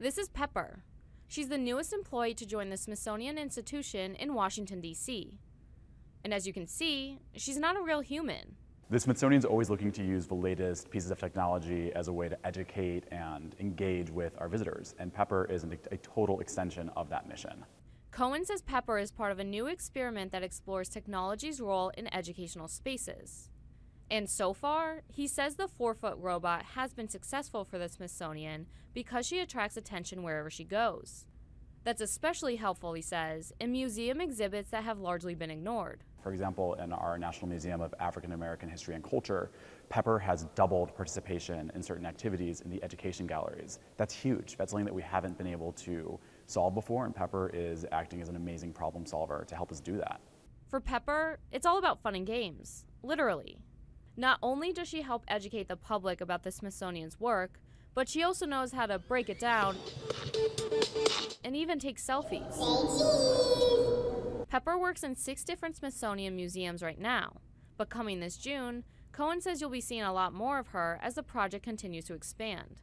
This is Pepper. She's the newest employee to join the Smithsonian Institution in Washington, D.C. And as you can see, she's not a real human. The Smithsonian's always looking to use the latest pieces of technology as a way to educate and engage with our visitors, and Pepper is a total extension of that mission. Cohen says Pepper is part of a new experiment that explores technology's role in educational spaces. And so far, he says the four foot robot has been successful for the Smithsonian because she attracts attention wherever she goes. That's especially helpful, he says, in museum exhibits that have largely been ignored. For example, in our National Museum of African American History and Culture, Pepper has doubled participation in certain activities in the education galleries. That's huge. That's something that we haven't been able to solve before, and Pepper is acting as an amazing problem solver to help us do that. For Pepper, it's all about fun and games, literally. Not only does she help educate the public about the Smithsonian's work, but she also knows how to break it down and even take selfies. Pepper works in six different Smithsonian museums right now, but coming this June, Cohen says you'll be seeing a lot more of her as the project continues to expand.